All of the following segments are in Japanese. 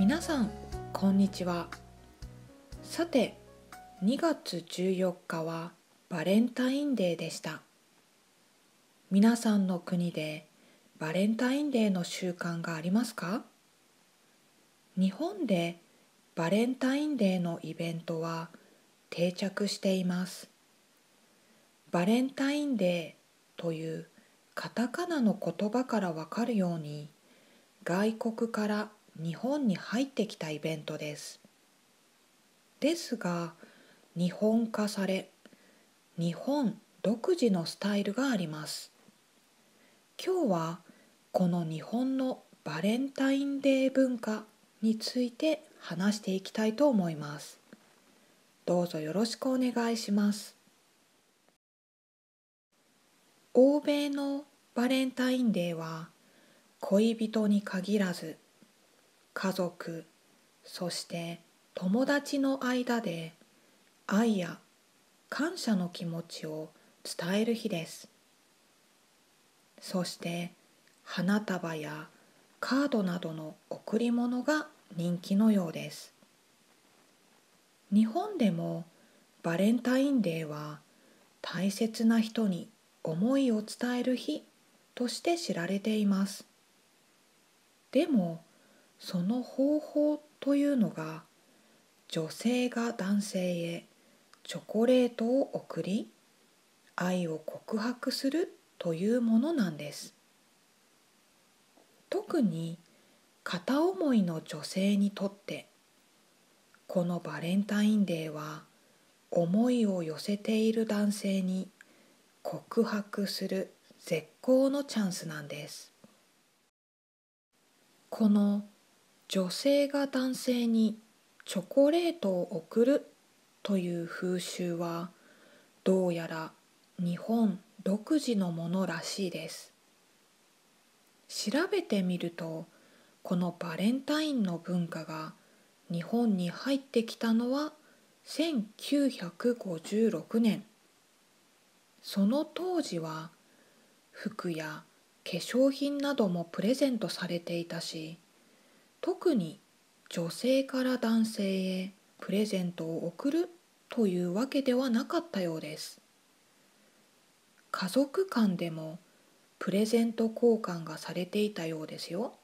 皆さんこんにちは。さて2月14日はバレンタインデーでした。皆さんの国でバレンタインデーの習慣がありますか？日本でバレンタインデーのイベントは定着しています。バレンタインデーというカタカナの言葉からわかるように外国から日本に入ってきたイベントです。ですが日本化され日本独自のスタイルがあります。今日はこの日本のバレンタインデー文化について話していきたいと思います。どうぞよろしくお願いします。欧米のバレンタインデーは恋人に限らず家族そして友達の間で愛や感謝の気持ちを伝える日です。そして花束やカードなどの贈り物が人気のようです。日本でもバレンタインデーは大切な人に思いを伝える日として知られています。でもその方法というのが女性が男性へチョコレートを贈り愛を告白するというものなんです。特に片思いの女性にとってこのバレンタインデーは思いを寄せている男性に告白する絶好のチャンスなんです。この女性が男性にチョコレートを贈るという風習はどうやら日本独自のものらしいです。調べてみるとこのバレンタインの文化が日本に入ってきたのは1956年。その当時は服や化粧品などもプレゼントされていたし特に女性から男性へプレゼントを贈るというわけではなかったようです。家族間でもプレゼント交換がされていたようですよ。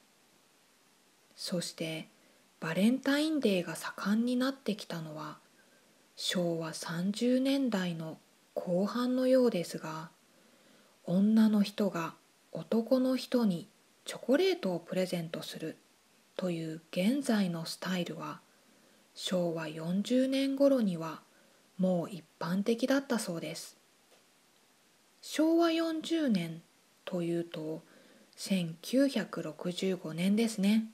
そしてバレンタインデーが盛んになってきたのは昭和30年代の後半のようですが女の人が男の人にチョコレートをプレゼントするという現在のスタイルは昭和40年頃にはもう一般的だったそうです。昭和40年というと1965年ですね。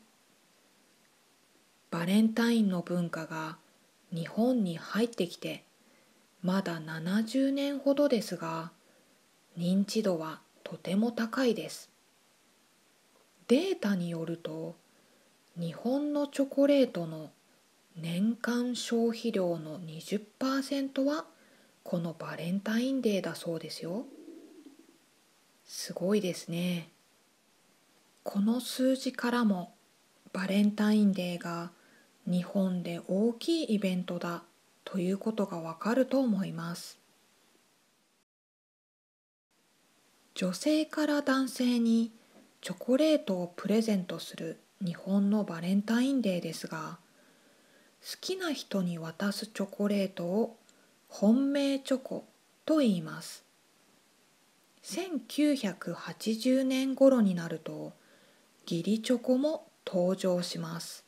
バレンタインの文化が日本に入ってきてまだ70年ほどですが認知度はとても高いです。データによると日本のチョコレートの年間消費量の20%はこのバレンタインデーだそうですよ。すごいですね。この数字からもバレンタインデーが日本で大きいイベントだということがわかると思います。女性から男性にチョコレートをプレゼントする日本のバレンタインデーですが好きな人に渡すチョコレートを本命チョコと言います。1980年頃になると義理チョコも登場します。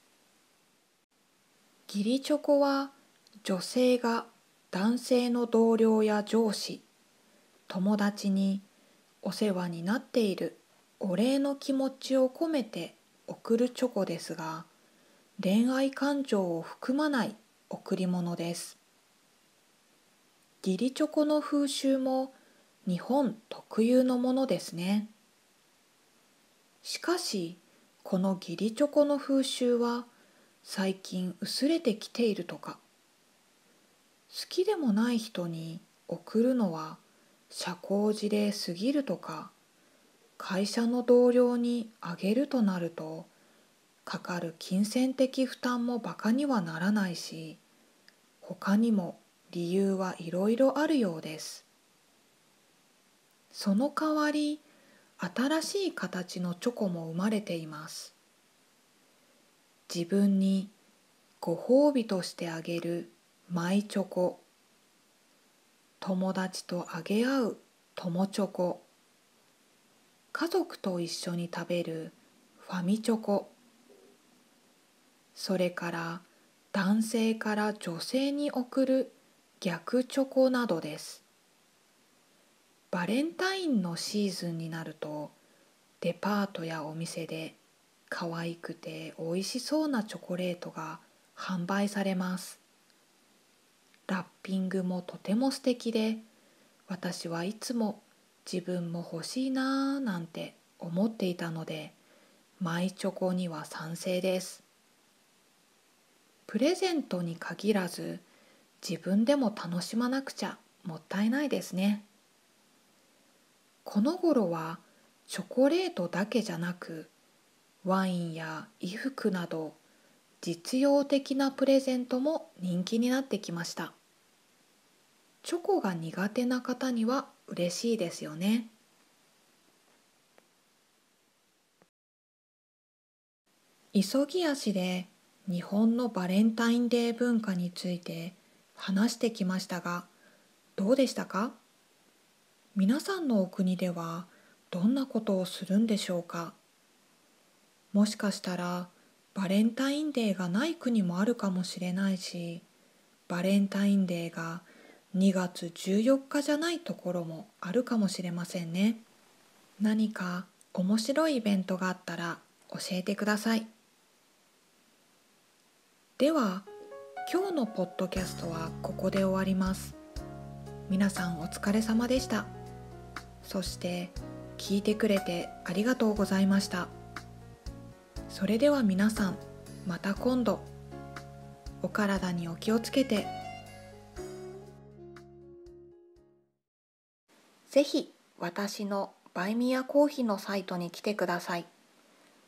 義理チョコは女性が男性の同僚や上司友達にお世話になっているお礼の気持ちを込めて贈るチョコですが恋愛感情を含まない贈り物です。義理チョコの風習も日本特有のものですね。しかしこの義理チョコの風習は最近薄れてきているとか。好きでもない人に贈るのは社交辞令すぎるとか。会社の同僚にあげるとなるとかかる金銭的負担もバカにはならないし他にも理由はいろいろあるようです。その代わり新しい形のチョコも生まれています。自分にご褒美としてあげるマイチョコ友達とあげ合う友チョコ家族と一緒に食べるファミチョコ。それから男性から女性に送る逆チョコなどです。バレンタインのシーズンになるとデパートやお店で可愛くて美味しそうなチョコレートが販売されます。ラッピングもとても素敵で私はいつも自分も欲しいなぁなんて思っていたのでマイチョコには賛成です。プレゼントに限らず自分でも楽しまなくちゃもったいないですね。この頃はチョコレートだけじゃなくワインや衣服など実用的なプレゼントも人気になってきました。チョコが苦手な方には嬉しいですよね。急ぎ足で日本のバレンタインデー文化について話してきましたがどうでしたか？皆さんのお国ではどんなことをするんでしょうか？もしかしたらバレンタインデーがない国もあるかもしれないしバレンタインデーが2月14日じゃないところもあるかもしれませんね。何か面白いイベントがあったら教えてください。では今日のポッドキャストはここで終わります。皆さんお疲れ様でした。そして聞いてくれてありがとうございました。それでは皆さんまた今度。お体にお気をつけて。ぜひ私のバイミヤコーヒーのサイトに来てください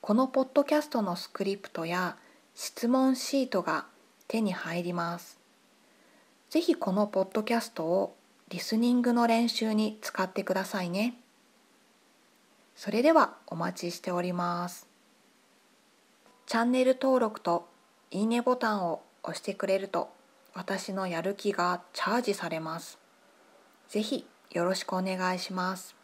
このポッドキャストのスクリプトや質問シートが手に入りますぜひこのポッドキャストをリスニングの練習に使ってくださいね。それではお待ちしております。チャンネル登録といいねボタンを押してくれると私のやる気がチャージされます。ぜひよろしくお願いします。